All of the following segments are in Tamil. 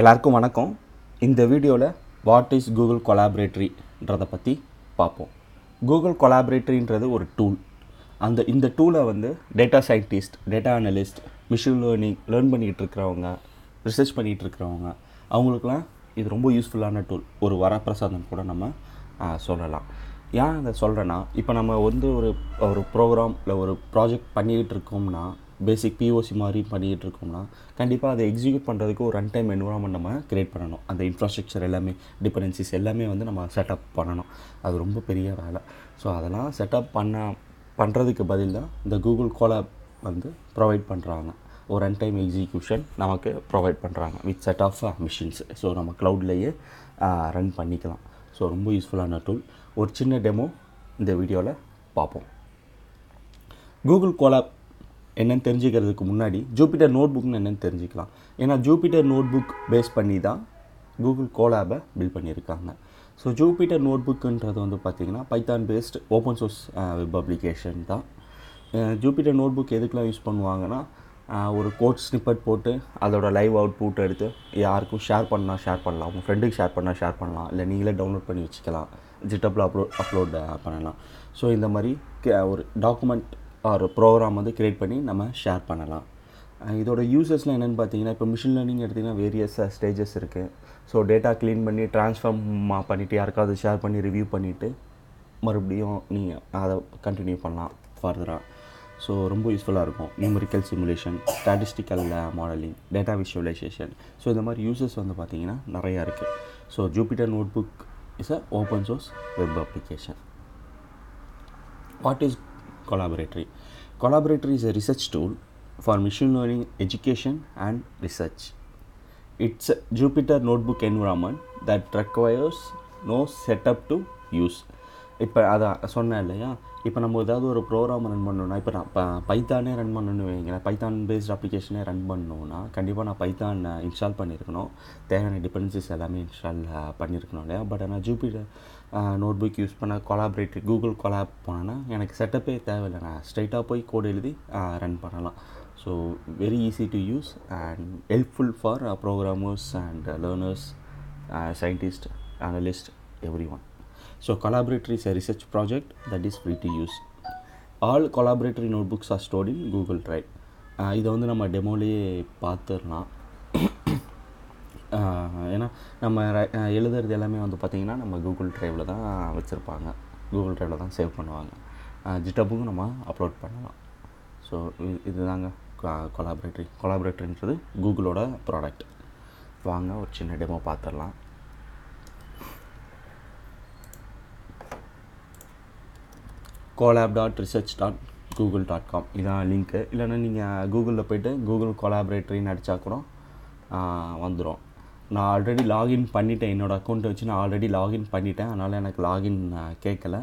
எல்லாருக்கும் வணக்கம். இந்த வீடியோவில் வாட் இஸ் கூகுள் கொலாபரேட்டரின்றதை பற்றி பார்ப்போம் கூகுள் கொலாபரேட்டரின்றது ஒரு டூல் அந்த இந்த டூலை வந்து data scientist data analyst machine learning learn பண்ணிகிட்டு இருக்கிறவங்க ரிசர்ச் பண்ணிகிட்டு இருக்கிறவங்க அவங்களுக்குலாம் இது ரொம்ப யூஸ்ஃபுல்லான டூல் ஒரு வரப்பிரசாதம் கூட நம்ம சொல்லலாம். ஏன் அதை சொல்கிறேன்னா இப்போ நம்ம வந்து ஒரு ஒரு ப்ரோக்ராம் இல்லை ஒரு ப்ராஜெக்ட் பண்ணிக்கிட்டு இருக்கோம்னா பேசிக் பிஓசி மாதிரி பண்ணிக்கிட்டு இருக்கோம்னா கண்டிப்பாக அதை எக்ஸிக்யூட் பண்ணுறதுக்கு ஒரு ரன் டைம் என்வரான்மெண்ட் நம்ம கிரியேட் பண்ணணும். அந்த இன்ஃப்ராஸ்ட்ரக்சர் எல்லாமே டிபெண்டன்சிஸ் எல்லாமே வந்து நம்ம செட்டப் பண்ணணும். அது ரொம்ப பெரிய வேலை. ஸோ அதெல்லாம் செட்டப் பண்ண பண்ணுறதுக்கு பதில் தான் இந்த கூகுள் கோலாப் வந்து ப்ரொவைட் பண்ணுறாங்க ஒரு ரன் டைம் எக்ஸிக்யூஷன் நமக்கு ப்ரொவைட் பண்ணுறாங்க with set of machines so நம்ம க்ளவுட்லேயே ரன் uh, பண்ணிக்கலாம். ஸோ ரொம்ப யூஸ்ஃபுல்லான டூல் ஒரு சின்ன டெமோ இந்த வீடியோவில் பார்ப்போம். கூகுள் கோலாப் என்னன்னு தெரிஞ்சுக்கிறதுக்கு முன்னாடி ஜூபிட்டர் நோட்புக்னு என்னென்னு தெரிஞ்சுக்கலாம். ஏன்னா ஜூபிட்டர் நோட்புக் பேஸ் பண்ணி தான் கூகுள் கோலாபை பில்ட் பண்ணியிருக்காங்க. ஸோ ஜூபிட்டர் நோட்புக்குன்றது வந்து பார்த்திங்கன்னா Python based open source web application தான். ஜூபிட்டர் நோட்புக் எதுக்கெலாம் யூஸ் பண்ணுவாங்கன்னா ஒரு கோட் ஸ்னிப்பட் போட்டு அதோட லைவ் அவுட் புட் எடுத்து யாருக்கும் ஷேர் பண்ணால் ஷேர் பண்ணலாம். உங்கள் ஃப்ரெண்டுக்கு ஷேர் பண்ணால் ஷேர் பண்ணலாம். இல்லை நீங்களே டவுன்லோட் பண்ணி வச்சுக்கலாம். ஜிட்டப்பில் அப்லோட் அப்லோட் பண்ணலாம். ஸோ இந்த மாதிரி கே- ஒரு டாக்குமெண்ட் ஒரு ப்ரோக்ராம் வந்து க்ரியேட் பண்ணி நம்ம ஷேர் பண்ணலாம். இதோட யூசஸ்லாம் என்னென்னு பார்த்தீங்கன்னா இப்போ மிஷின் லேர்னிங் எடுத்திங்கன்னா வேரியஸ் ஸ்டேஜஸ் இருக்குது ஸோ டேட்டா க்ளீன் பண்ணி ட்ரான்ஸ்ஃபார்ம் பண்ணிவிட்டு யாருக்காவது ஷேர் பண்ணி ரிவ்யூ பண்ணிவிட்டு மறுபடியும் நீங்கள் அதை கண்டினியூ பண்ணலாம் ஃபர்தராக ஸோ ரொம்ப யூஸ்ஃபுல்லாக இருக்கும். Numerical simulation statistical modelling data visualisation so இந்த மாதிரி யூசஸ் வந்து பார்த்தீங்கன்னா நிறையா இருக்குது so Jupyter notebook is a open source web application what is Collaboratory? Collaboratory is a research tool for machine learning education and research. It's a Jupyter notebook environment that requires no setup to use. இப்போ அதான் சொன்னேன் இல்லையா இப்போ நம்ம ஏதாவது ஒரு ப்ரோக்ராம் ரன் பண்ணணும்னா இப்போ நான் ப பைத்தானே ரன் பண்ணணும்னு வைங்களேன் பைத்தான் பேஸ்ட் அப்ளிகேஷனே ரன் பண்ணணும்னா கண்டிப்பாக நான் பைத்தான் இன்ஸ்டால் பண்ணியிருக்கணும் தேவையான டிபெண்டன்சிஸ் எல்லாமே இன்ஸ்டால் பண்ணியிருக்கணும் இல்லையா பட் ஆனால் ஜூபிட்டர் நோட்புக் யூஸ் பண்ண கொலாபரேட்டரி கூகுள் கொலாப் போனேன்னா எனக்கு செட்டப்பே தேவையில்லை. நான் ஸ்ட்ரைட்டாக போய் கோட் எழுதி ரன் பண்ணலாம். So very easy to use and helpful for programmers and learners scientist analyst every one so is is research project that is free to use all collaboratory notebooks are stored in Google drive இதை வந்து நம்ம டெமோலேயே பார்த்துடலாம். ஏன்னா நம்ம எழுதுறது எல்லாமே வந்து பார்த்திங்கன்னா நம்ம கூகுள் ட்ரைவில் தான் வச்சுருப்பாங்க. கூகுள் ட்ரைவில் தான் சேவ் பண்ணுவாங்க. ஜிட்டப்புக்கும் நம்ம அப்லோட் பண்ணலாம். ஸோ இதுதாங்க கொலாபரேட்டரி கொலாபரேட்டரின்றது கூகுளோட ப்ராடக்ட் வாங்க ஒரு சின்ன டெமோ பார்த்துடலாம் Colab dot research dot Google dot com இதான் லிங்க்கு இல்லைன்னா நீங்கள் கூகுளில் போய்ட்டு கூகுள் கொலாபரேட்டரின்னு அடித்தா கூட வந்துடும் நான் ஆல்ரெடி லாகின் பண்ணிட்டேன். என்னோடய அக்கௌண்ட்டை வச்சு நான் ஆல்ரெடி லாகின் பண்ணிட்டேன். அதனால் எனக்கு லாகின் கேட்கல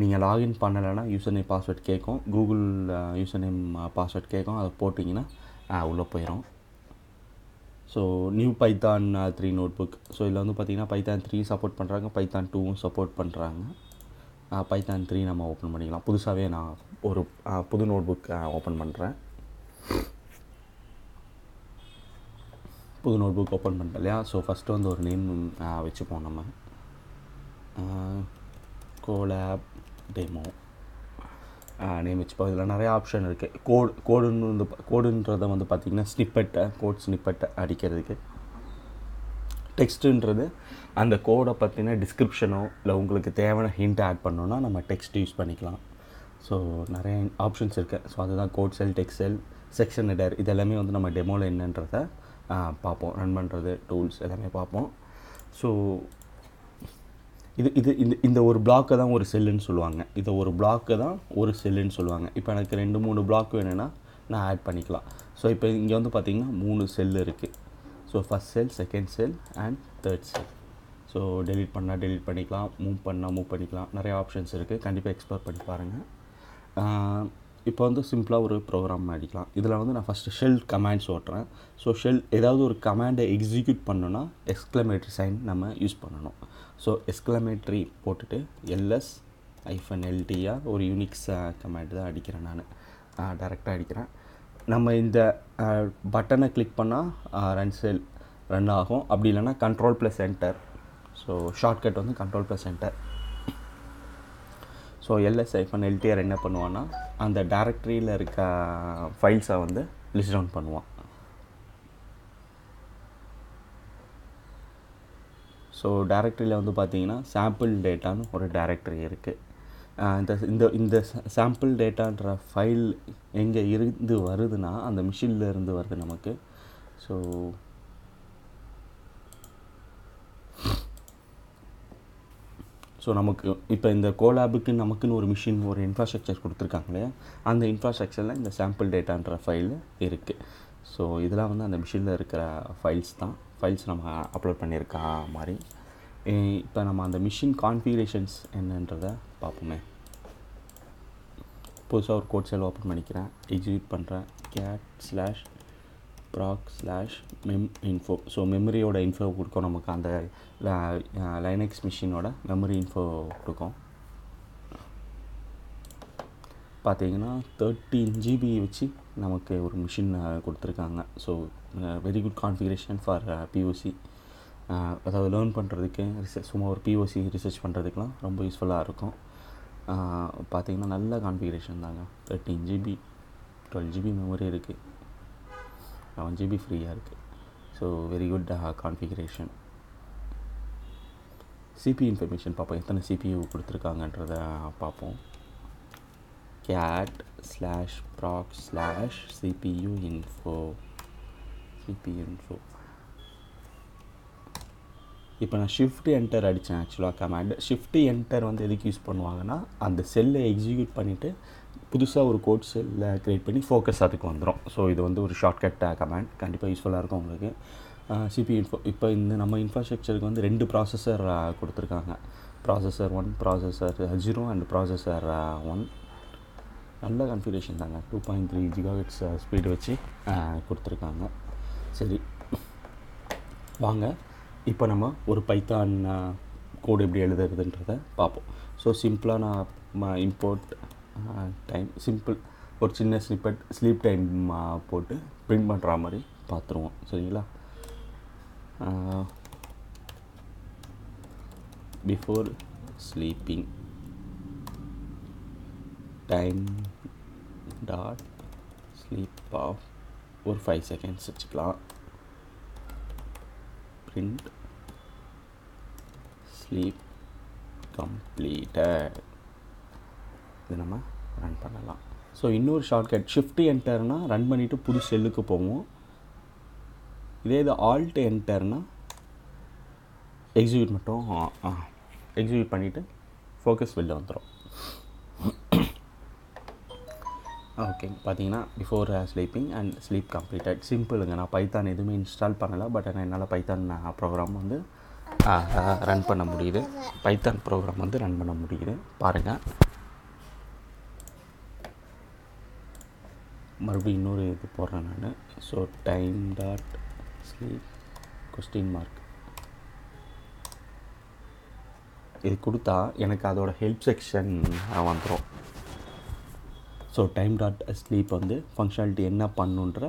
நீங்கள் லாகின் பண்ணலைன்னா யூசர் நேம் பாஸ்வேர்ட் கேட்கும் கூகுள் யூசர் நேம் பாஸ்வேர்ட் கேட்கும் அதை போட்டிங்கன்னா உள்ளே போயிடும் so new Python three notebook so இதில் வந்து பார்த்தீங்கன்னா பைத்தான் த்ரீ சப்போர்ட் பண்ணுறாங்க பைத்தான் டூவும் சப்போர்ட் பண்ணுறாங்க பைத்தான் த்ரீ நம்ம ஓப்பன் பண்ணிக்கலாம். புதுசாகவே நான் ஒரு புது நோட் புக் ஓப்பன் பண்ணுறேன் புது நோட் புக் ஓப்பன் பண்ணிட்டோம் இல்லையா? ஸோ ஃபஸ்ட்டு வந்து ஒரு நேம் வச்சுப்போம் நம்ம. கோலாப் டெமோ நேம் வச்சுப்போம். இதில் நிறைய ஆப்ஷன் இருக்குது கோடு கோடுன்னு வந்து கோடுன்றதை வந்து பார்த்திங்கன்னா ஸ்னிப்பெட்டை கோட் ஸ்னிப்பெட்டை அடிக்கிறதுக்கு. டெக்ஸ்ட்டுன்றது அந்த கோடை பற்றின டிஸ்கிரிப்ஷனோ இல்லை உங்களுக்கு தேவையான ஹிண்ட் ஆட் பண்ணோன்னா நம்ம டெக்ஸ்ட் யூஸ் பண்ணிக்கலாம். ஸோ நிறைய ஆப்ஷன்ஸ் இருக்குது ஸோ அதுதான் code cell text cell section header இது எல்லாமே வந்து நம்ம டெமோவில் என்னன்றதை பார்ப்போம். ரன் பண்ணுறது டூல்ஸ் எல்லாமே பார்ப்போம். ஸோ இது இது இந்த இந்த ஒரு பிளாக்கை தான் ஒரு செல்லுன்னு சொல்லுவாங்க. இதை ஒரு பிளாக்கை தான் ஒரு செல்லுன்னு சொல்லுவாங்க. இப்போ எனக்கு ரெண்டு மூணு பிளாக் வேணும்னா நான் ஆட் பண்ணிக்கலாம். ஸோ இப்போ இங்கே வந்து பார்த்திங்கன்னா மூணு செல் இருக்குது so first cell second cell and third cell so delete பண்ணால் டெலிட் பண்ணிக்கலாம். மூவ் பண்ணால் மூவ் பண்ணிக்கலாம். நிறைய ஆப்ஷன்ஸ் இருக்குது கண்டிப்பாக எக்ஸ்ப்ளோர் பண்ணி பாருங்கள் இப்போ வந்து சிம்பிளாக ஒரு ப்ரோக்ராம் அடிக்கலாம். இதில் வந்து நான் ஃபஸ்ட்டு ஷெல் கமாண்ட்ஸ் ஓட்டுறேன். ஸோ ஷெல் ஏதாவது ஒரு கமாண்டை எக்ஸிக்யூட் பண்ணணும்னா எக்ஸ்க்ளமேட்ரி சைன் நம்ம யூஸ் பண்ணணும். ஸோ எக்ஸ்க்ளமேட்ரி போட்டுட்டு எல்எஸ் ஐஃபன் எல்டிஆர் ஒரு யூனிக்ஸ் கமாண்ட் uh, தான் அடிக்கிறேன் நான். டேரெக்டாக அடிக்கிறேன். நம்ம இந்த பட்டனை கிளிக் பண்ணால் ரன் செல் ரன் ஆகும். அப்படி இல்லைன்னா control plus enter so shortcut வந்து control plus enter so LS hyphen LTR என்ன பண்ணுவான்னா அந்த டேரக்டரியில் இருக்க ஃபைல்ஸை வந்து லிஸ்ட் டவுன் பண்ணுவான். ஸோ டேரக்டரியில் வந்து பார்த்தீங்கன்னா சாம்பிள் டேட்டான்னு ஒரு டேரக்டரி இருக்குது இந்த இந்த இந்த சாம்பிள் டேட்டான்ற ஃபைல் எங்கே இருந்து வருதுன்னா அந்த மிஷினில் இருந்து வருது நமக்கு. ஸோ ஸோ நமக்கு இப்போ இந்த கோலாபுக்கு நமக்குன்னு ஒரு மிஷின் ஒரு இன்ஃப்ராஸ்ட்ரக்சர் கொடுத்துருக்காங்களே அந்த இன்ஃப்ராஸ்ட்ரக்சரில் இந்த சாம்பிள் டேட்டான்ற ஃபைல் இருக்குது ஸோ இதெல்லாம் வந்து அந்த மிஷினில் இருக்கிற ஃபைல்ஸ் தான். ஃபைல்ஸ் நம்ம அப்லோட் பண்ணியிருக்கா மாதிரி. இப்போ நம்ம அந்த மிஷின் கான்ஃபிகரேஷன்ஸ் என்னன்றதை பார்ப்போமே. புதுசாக ஒரு கோட் செல் ஓப்பன் பண்ணிக்கிறேன். எக்ஸிக்யூட் பண்ணுறேன் cat slash proc slash mem info so மெமரியோட info கொடுக்கும் நமக்கு. அந்த லைனக்ஸ் மிஷினோட மெமரி இன்ஃபோ கொடுக்கும். பார்த்தீங்கன்னா தேர்ட்டீன் ஜிபி வச்சு நமக்கு ஒரு மிஷின் கொடுத்துருக்காங்க. So very good configuration for POC அதாவது லேர்ன் பண்ணுறதுக்கு ரிசர்ச் சும்மா ஒரு பிஓசி ரிசர்ச் பண்ணுறதுக்குலாம் ரொம்ப யூஸ்ஃபுல்லாக இருக்கும். பார்த்தீங்கன்னா நல்ல கான்ஃபிகரேஷன் தாங்க. Thirteen GB twelve GB memory இருக்குது லெவன் ஜிபி ஃப்ரீயாக இருக்குது so very good configuration CP information பார்ப்போம் எத்தனை சிபியூ கொடுத்துருக்காங்கன்றத uh, பார்ப்போம் cat slash proc slash CPU info CPU info இப்போ நான் ஷிஃப்ட் என்டர் அடித்தேன் ஆக்சுவலாக கமாண்ட் ஷிஃப்ட் என்டர் வந்து எதுக்கு யூஸ் பண்ணுவாங்கன்னா அந்த செல்லை எக்ஸிக்யூட் பண்ணிவிட்டு புதுசாக ஒரு கோட் இல்லை க்ரியேட் பண்ணி ஃபோக்கஸ் அதுக்கு வந்துடும் ஸோ இது வந்து ஒரு ஷார்ட்கட் கமாண்ட் கண்டிப்பாக யூஸ்ஃபுல்லாக இருக்கும் உங்களுக்கு. சிபி இன்ஃபோ இப்போ இந்த நம்ம இன்ஃப்ராஸ்ட்ரக்சருக்கு வந்து ரெண்டு ப்ராசஸர் கொடுத்துருக்காங்க. Processor one processor zero and processor one நல்ல கன்ஃபிகரேஷன் தாங்க. Two point three gigahertz speed வச்சு கொடுத்துருக்காங்க. சரி. வாங்க. இப்போ நம்ம ஒரு பைத்தான் கோடு எப்படி எழுதுறதுன்றதை பார்ப்போம் ஸோ சிம்பிளாக நான் இம்போர்ட் டைம் சிம்பிள். ஒரு சின்ன ஸ்லிப்பட் ஸ்லீப் டைம் போட்டு பிரிண்ட் பண்ணுற மாதிரி பார்த்துருவோம் சரிங்களா? Before sleeping time dot sleep of ஒரு ஃபைவ் செகண்ட்ஸ் வச்சுக்கலாம். Print. Sleep completed. இது நம்ம ரன் பண்ணலாம். ஸோ இன்னொரு ஷார்ட்கட் ஷிஃப்ட் என்டர்னால் ரன் பண்ணிவிட்டு புது செல்லுக்கு போவோம். இதே இது ஆல்ட் என்டர்னால் எக்ஸிக்யூட் மட்டும் எக்ஸிக்யூட் பண்ணிவிட்டு ஃபோக்கஸ் வெளில வந்துடும் ஓகே பார்த்தீங்கன்னா before sleeping and sleep completed சிம்பிளுங்க நான் பைத்தான் எதுவுமே இன்ஸ்டால் பண்ணலை பட் ஆனால் என்னால் பைத்தான் ப்ரோக்ராம் வந்து ரன் பண்ண முடியுது. பைத்தான் ப்ரோக்ராம் வந்து ரன் பண்ண முடியுது. பாருங்கள் மறுபடியும் இன்னொரு இது போடுறேன் நான். So time dot sleep question mark இது கொடுத்தா எனக்கு அதோட ஹெல்ப் செக்ஷன் வந்துடும் ஸோ டைம் டாட் ஸ்லீப் வந்து ஃபங்க்ஷனாலிட்டி என்ன பண்ணுன்ற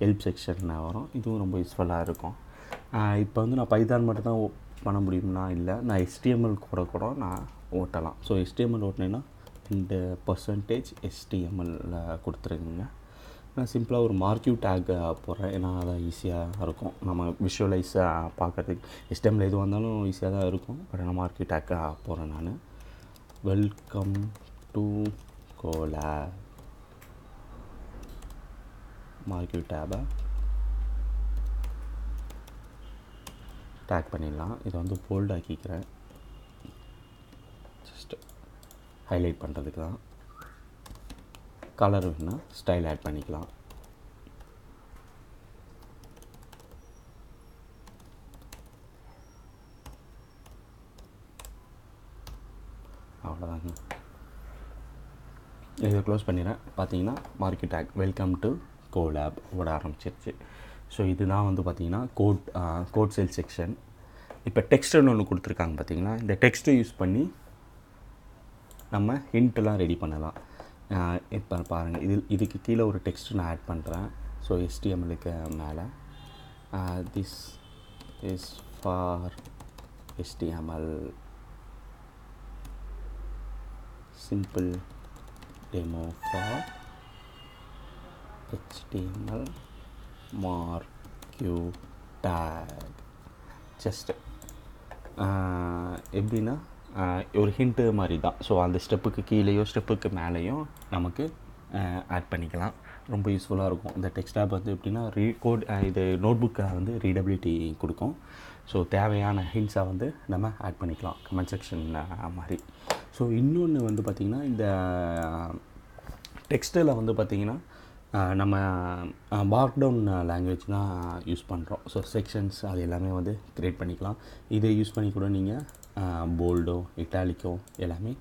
ஹெல்ப் செக்ஷன் வரும். இதுவும் ரொம்ப யூஸ்ஃபுல்லாக இருக்கும். இப்போ வந்து நான் பைதான் மட்டும் தான் பண்ண முடியும்னா இல்லை நான் எஸ்டிஎம்எல் கூட கூட நான் ஓட்டலாம். ஸோ எஸ்டிஎம்எல் ஓட்டினேன்னா ரெண்டு பர்சன்டேஜ் எஸ்டிஎம்எல்ல கொடுத்துருங்க. நான் சிம்பிளாக ஒரு மார்க்யூ டேக் போடுறேன். ஏன்னா அதான் ஈஸியாக இருக்கும். நம்ம விஷுவலைஸாக பார்க்குறதுக்கு எஸ்டிஎம்எல் எது வந்தாலும் ஈஸியாக தான் இருக்கும். பட் நான் மார்க்யூ டேக் போகிறேன் நான். வெல்கம் டு கோலா மார்க்யூ டேபை டேக் பண்ணிடலாம். இதை வந்து போல்ட் ஆக்கிக்கிறேன். ஜஸ்ட் ஹைலைட் பண்ணுறதுக்கு தான். கலர் வேணால் ஸ்டைல் ஆட் பண்ணிக்கலாம். அவ்வளோதாங்க இதை க்ளோஸ் பண்ணிடுறேன். பார்த்தீங்கன்னா மார்க்கெட் ஆக் வெல்கம் டு கோலேப் ஓட ஆரம்பிச்சிருச்சு. ஸோ இதுதான் வந்து பார்த்திங்கன்னா கோட் கோட் சேல் செக்ஷன் இப்போ டெக்ஸ்ட்னு ஒன்று கொடுத்துருக்காங்க பார்த்தீங்கன்னா இந்த டெக்ஸ்ட்டை யூஸ் பண்ணி நம்ம ஹிண்ட்டெல்லாம் ரெடி பண்ணலாம். இப்போ பாருங்கள் இது இதுக்கு கீழே ஒரு டெக்ஸ்ட் நான் ஆட் பண்ணுறேன் ஸோ எஸ்டிஎம்எலுக்கு மேலே. This is for HTML simple demo for HTML marquee tag just எப்படின்னா ஒரு ஹிண்ட்டு மாதிரி தான் ஸோ அந்த ஸ்டெப்புக்கு கீழேயோ ஸ்டெப்புக்கு மேலேயும் நமக்கு ஆட் பண்ணிக்கலாம். ரொம்ப யூஸ்ஃபுல்லாக இருக்கும். இந்த டெக்ஸ்ட் ஆப் வந்து எப்படின்னா ரீ கோட் இது நோட்புக்கை வந்து ரீடபிலிட்டி கொடுக்கும். ஸோ தேவையான ஹிண்ட்ஸை வந்து நம்ம ஆட் பண்ணிக்கலாம். கமெண்ட் செக்ஷன் மாதிரி. ஸோ இன்னொன்று வந்து பார்த்திங்கன்னா இந்த டெக்ஸ்டில் வந்து பார்த்திங்கன்னா நம்ம மார்க் டவுன் லாங்குவேஜ் தான் யூஸ் பண்ணுறோம் ஸோ செக்ஷன்ஸ் அது எல்லாமே வந்து க்ரியேட் பண்ணிக்கலாம். இதை யூஸ் பண்ணி கூட நீங்கள் போல்டோ இட்டாலிக்கோ எல்லாமே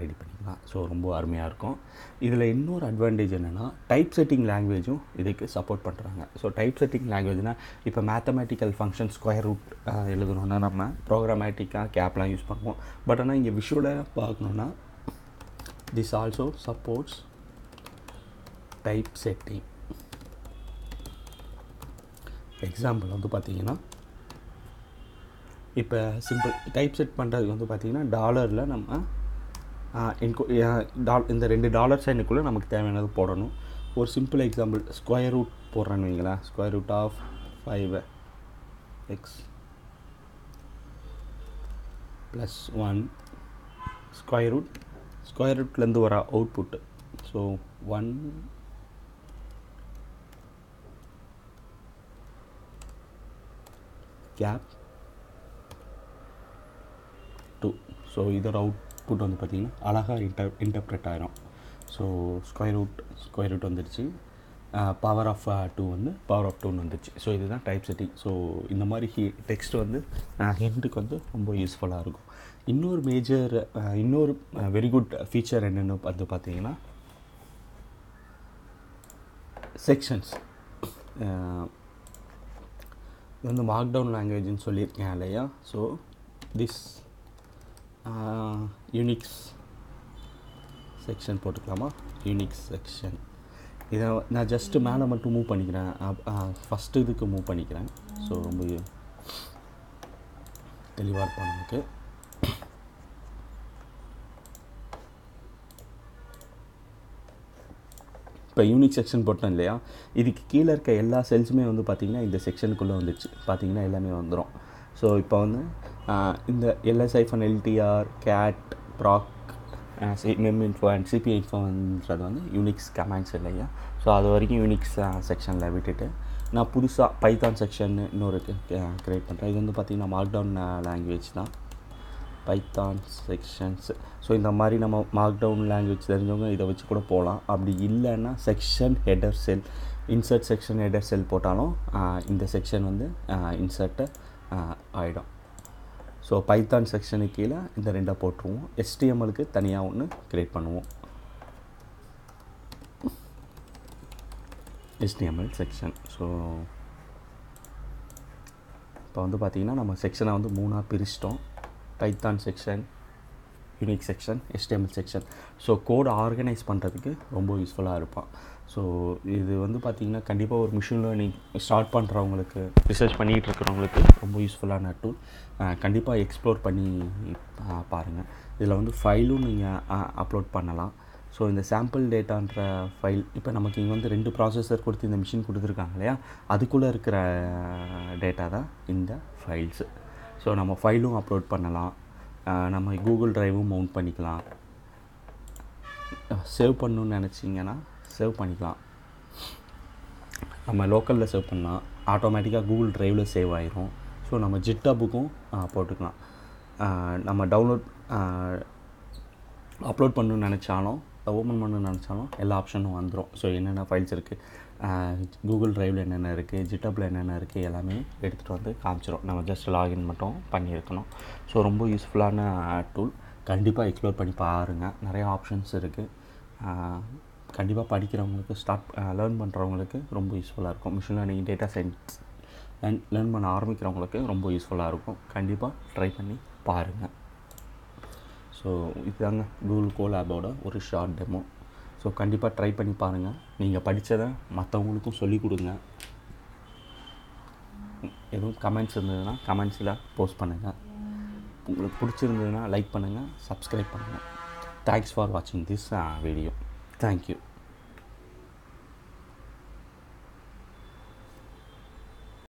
ரெடி பண்ணிக்கலாம். ஸோ ரொம்ப அருமையாக இருக்கும். இதில் இன்னொரு அட்வான்டேஜ் என்னென்னா டைப் செட்டிங் லாங்குவேஜும் இதுக்கு சப்போர்ட் பண்ணுறாங்க ஸோ டைப் செட்டிங் லாங்குவேஜ்னால் இப்போ மேத்தமேட்டிக்கல் ஃபங்க்ஷன் ஸ்கொயர் ரூட் எழுதணுன்னா நம்ம ப்ரோக்ராமேட்டிக்காக கேப்லாம் யூஸ் பண்ணுவோம். பட் ஆனால் இங்கே விஷுவலாக பார்க்கணுன்னா this also supports typesetting example வந்து பார்த்திங்கன்னா இப்போ சிம்பிள் டைப் செட் பண்ணுறதுக்கு வந்து பார்த்திங்கன்னா டாலரில் நம்ம இன்கோ டால் இந்த ரெண்டு டாலர் சைனுக்குள்ளே நமக்கு தேவையானது போடணும். ஒரு சிம்பிள் எக்ஸாம்பிள் ஸ்கொயர் ரூட் போடுறேன்னு வைங்களேன் square root of five X plus one square root. Square ரூட்லேருந்து வர output. So one cap two so இதோட அவுட்புட் வந்து பார்த்திங்கன்னா அழகாக இன்டர் இன்டர்ப்ரெட் ஆகிரும் so square root square root வந்துடுச்சு பவர் ஆஃப் டூ வந்து பவர் ஆஃப் டூன்னு வந்துச்சு. ஸோ இதுதான் டைப் செட்டிங் ஸோ இந்த மாதிரி ஹி டெக்ஸ்ட் வந்து ஹெண்டுக்கு வந்து ரொம்ப யூஸ்ஃபுல்லாக இருக்கும். இன்னொரு மேஜர் இன்னொரு வெரி குட் ஃபீச்சர் என்னென்னு வந்து பார்த்தீங்கன்னா செக்ஷன்ஸ் இது வந்து மார்க் டவுன் லாங்குவேஜ்னு சொல்லியிருக்கேன் இல்லையா? ஸோ திஸ் யூனிக்ஸ் செக்ஷன் போட்டுக்கலாமா? யூனிக்ஸ் செக்ஷன் இதை நான் ஜஸ்ட்டு மேலே மட்டும் மூவ் பண்ணிக்கிறேன். ஃபஸ்ட்டு இதுக்கு மூவ் பண்ணிக்கிறேன். ஸோ ரொம்ப தெளிவாக இருப்போம் நமக்கு. இப்போ யூனிக் செக்ஷன் போட்டோம் இல்லையா? இதுக்கு கீழே இருக்க எல்லா செல்ஸுமே வந்து பார்த்திங்கன்னா இந்த செக்ஷனுக்குள்ளே வந்துச்சு பார்த்திங்கன்னா எல்லாமே வந்துடும் ஸோ இப்போ வந்து இந்த LS hyphen LTR cat proc mem info and CP இன்ஃபோன்றது வந்து யூனிக்ஸ் கமாண்ட்ஸ் இல்லையா ஸோ அது வரைக்கும் யூனிக்ஸ் செக்ஷனில் விட்டுட்டு நான் புதுசாக பைத்தான் செக்ஷன் இன்னொரு க்ரியேட் பண்ணுறேன் இது வந்து பார்த்திங்கன்னா மார்க் டவுன் லாங்குவேஜ் தான். பைத்தான் செக்ஷன்ஸ் ஸோ இந்த மாதிரி நம்ம மார்க் டவுன் லாங்குவேஜ் தெரிஞ்சவங்க இதை வச்சு கூட போகலாம் அப்படி இல்லைன்னா section header cell insert section header cell போட்டாலும் இந்த செக்ஷன் வந்து இன்சர்ட்டு ஆகிடும் ஸோ பைத்தான் செக்ஷனுக்கு கீழே இந்த ரெண்டை போட்டுருவோம். எஸ்டிஎம்எலுக்கு தனியாக ஒன்று க்ரியேட் பண்ணுவோம். ஹெச்டிஎம்எல் செக்ஷன் ஸோ இப்போ வந்து பார்த்திங்கன்னா நம்ம செக்ஷனை வந்து மூணாக பிரிச்சிட்டோம். Python section unique section HTML section so code organise பண்ணுறதுக்கு ரொம்ப யூஸ்ஃபுல்லாக இருப்பான். ஸோ இது வந்து பார்த்திங்கன்னா கண்டிப்பாக ஒரு மிஷின் லேர்னிங் ஸ்டார்ட் பண்ணுறவங்களுக்கு ரிசர்ச் பண்ணிகிட்டு இருக்கிறவங்களுக்கு ரொம்ப யூஸ்ஃபுல்லான டூல் கண்டிப்பாக எக்ஸ்ப்ளோர் பண்ணி பாருங்கள் இதில் வந்து ஃபைலும் நீங்கள் அப்லோட் பண்ணலாம். ஸோ இந்த சாம்பிள் டேட்டான்ற ஃபைல் இப்போ நமக்கு இங்கே வந்து ரெண்டு ப்ராசஸர் கொடுத்து இந்த மிஷின் கொடுத்துருக்காங்க இல்லையா? அதுக்குள்ளே இருக்கிற டேட்டா தான் இந்த ஃபைல்ஸு ஸோ நம்ம ஃபைலும் அப்லோட் பண்ணலாம். நம்ம கூகுள் ட்ரைவும் மவுண்ட் பண்ணிக்கலாம். சேவ் பண்ணணுன்னு நினச்சிங்கன்னா சேவ் பண்ணிக்கலாம். நம்ம லோக்கலில் சேவ் பண்ணலாம். ஆட்டோமேட்டிக்காக கூகுள் ட்ரைவில் சேவ் ஆயிரும். ஸோ நம்ம ஜிட்டபுக்கும் போட்டுக்கலாம். நம்ம டவுன்லோட் அப்லோட் பண்ணணும்னு நினச்சாலும் ஓப்பன் பண்ணணும்னு நினச்சாலும் எல்லா ஆப்ஷனும் வந்துடும் ஸோ என்னென்ன ஃபைல்ஸ் இருக்குது கூகுள் ட்ரைவில் என்னென்ன இருக்குது ஜிட்டப்பில் என்னென்ன இருக்குது எல்லாமே எடுத்துகிட்டு வந்து காமிச்சிடும் நம்ம ஜஸ்ட் லாகின் மட்டும் பண்ணியிருக்கணும். ஸோ ரொம்ப யூஸ்ஃபுல்லான டூல் கண்டிப்பாக எக்ஸ்ப்ளோர் பண்ணி பாருங்கள் நிறைய ஆப்ஷன்ஸ் இருக்குது கண்டிப்பாக படிக்கிறவங்களுக்கு ஸ்டார்ட் லேர்ன் பண்ணுறவங்களுக்கு ரொம்ப யூஸ்ஃபுல்லாக இருக்கும். Machine learning data science learn learn பண்ண ஆரம்பிக்கிறவங்களுக்கு ரொம்ப யூஸ்ஃபுல்லாக இருக்கும். கண்டிப்பாக ட்ரை பண்ணி பாருங்கள் ஸோ இதுதாங்க கூகுள் கோல் ஆப்போட ஒரு ஷார்ட் டெமோ ஸோ கண்டிப்பாக ட்ரை பண்ணி பாருங்கள் நீங்கள் படித்ததை மற்றவங்களுக்கும் சொல்லிக் கொடுங்க. எதுவும் கமெண்ட்ஸ் இருந்ததுன்னா கமெண்ட்ஸில் போஸ்ட் பண்ணுங்கள் உங்களுக்கு பிடிச்சிருந்ததுன்னா லைக் பண்ணுங்கள் சப்ஸ்கிரைப் பண்ணுங்கள் தேங்க்ஸ் ஃபார் வாட்சிங் திஸ் வீடியோ താങ്ക്